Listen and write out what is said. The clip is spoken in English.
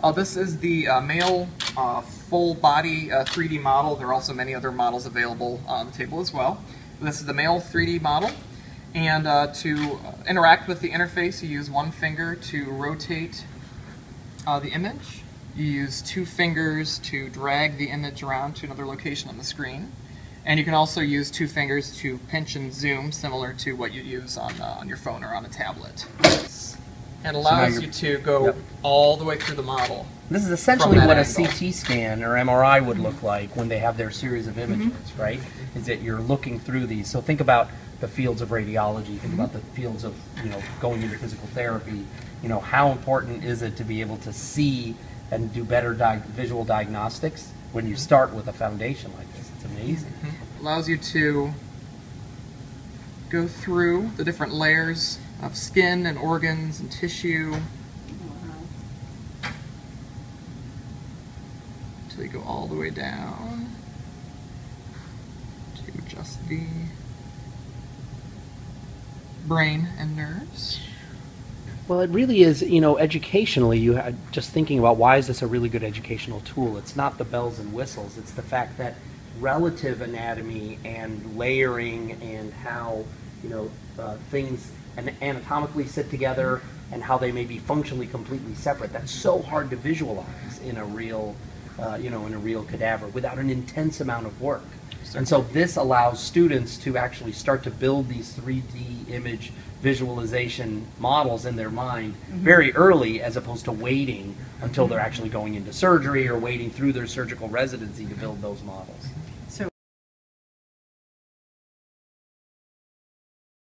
Uh, this is the uh, male uh, full body uh, 3D model. There are also many other models available on the table as well. This is the male 3D model. And uh, to interact with the interface, you use one finger to rotate uh, the image. You use two fingers to drag the image around to another location on the screen. And you can also use two fingers to pinch and zoom, similar to what you use on, uh, on your phone or on a tablet. And allows you're- you to go Yep. all the way through the model. This is essentially what a. CT scan or MRI would look mm-hmm. like when they have their series of mm-hmm. images, right? Is that you're looking through these. So think about the fields of radiology, think about mm-hmm. the fields of, you know, going into physical therapy. You know, how important is it to be able to see and do better di- visual diagnostics when you start with a foundation like this? It's amazing. allows you to go through the different layers of skin and organs and tissue until you go all the way down to just the brain and nerves. Well, it really is, you know, educationally, you had just thinking about why is this a really good educational tool? It's not the bells and whistles, it's the fact that relative anatomy and layering and how, you know, uh, things an- anatomically sit together and how they may be functionally completely separate. That's so hard to visualize in a real, uh, you know, in a real cadaver without an intense amount of work. And so this allows students to actually start to build these 3D image visualization models in their mind very early as opposed to waiting until they're actually going into surgery or waiting through their surgical residency to build those models.